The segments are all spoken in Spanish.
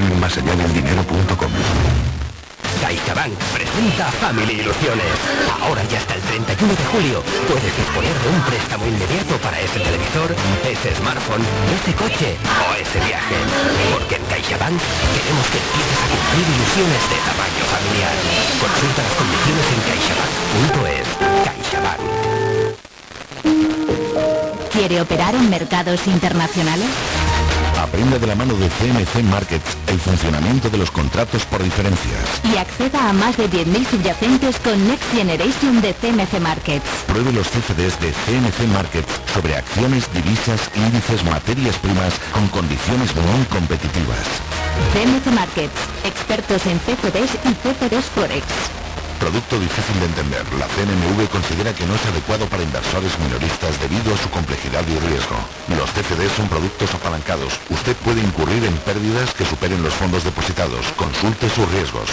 en masalladeldinero.com. CaixaBank presenta Family Ilusiones. Ahora y hasta el 31 de julio puedes disponer de un préstamo inmediato para ese televisor, ese smartphone, ese coche o ese viaje. Porque en CaixaBank queremos que empieces a cumplir ilusiones de tamaño familiar. Consulta las condiciones en caixabank.es. CaixaBank. ¿Quiere operar en mercados internacionales? Aprenda de la mano de CMC Markets el funcionamiento de los contratos por diferencias. Y acceda a más de 10.000 subyacentes con Next Generation de CMC Markets. Pruebe los CFDs de CMC Markets sobre acciones, divisas, índices, materias primas con condiciones muy competitivas. CMC Markets, expertos en CFDs y CFDs Forex. Producto difícil de entender. La CNMV considera que no es adecuado para inversores minoristas debido a su complejidad y riesgo. Los CFD son productos apalancados. Usted puede incurrir en pérdidas que superen los fondos depositados. Consulte sus riesgos.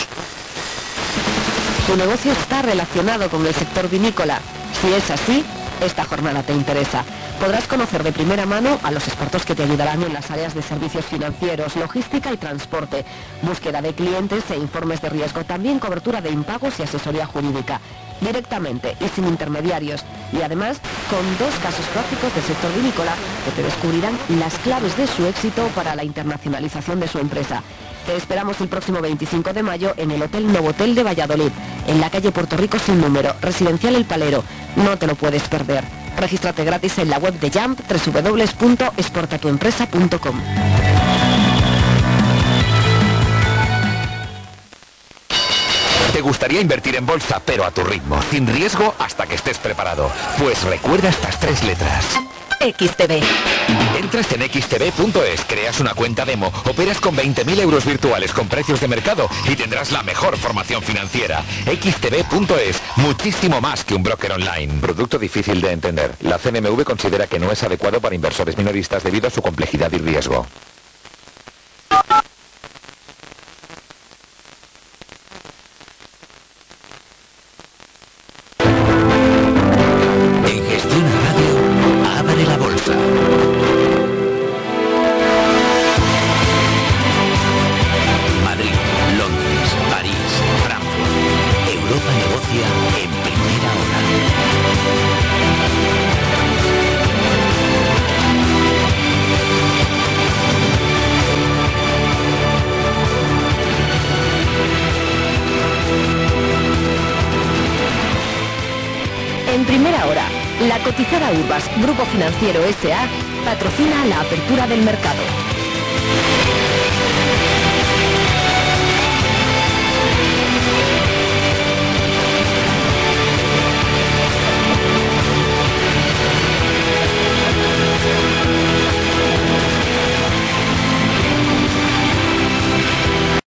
Su negocio está relacionado con el sector vinícola. Si es así, esta jornada te interesa. Podrás conocer de primera mano a los expertos que te ayudarán en las áreas de servicios financieros, logística y transporte, búsqueda de clientes e informes de riesgo, también cobertura de impagos y asesoría jurídica, directamente y sin intermediarios. Y además, con dos casos prácticos del sector vinícola que te descubrirán las claves de su éxito para la internacionalización de su empresa. Te esperamos el próximo 25 de mayo en el Hotel Novotel de Valladolid, en la calle Puerto Rico sin número, Residencial El Palero. No te lo puedes perder. Regístrate gratis en la web de Jump www.exportatuempresa.com. ¿Te gustaría invertir en bolsa, pero a tu ritmo, sin riesgo hasta que estés preparado? Pues recuerda estas tres letras. XTB. Entras en xtb.es, creas una cuenta demo, operas con 20.000 euros virtuales con precios de mercado y tendrás la mejor formación financiera. xtb.es, muchísimo más que un broker online. Producto difícil de entender. La CNMV considera que no es adecuado para inversores minoristas debido a su complejidad y riesgo. En primera hora, la cotizada Urbas Grupo Financiero S.A. patrocina la apertura del mercado.